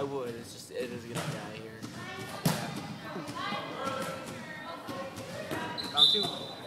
I would. It's just it is gonna die here. Round two.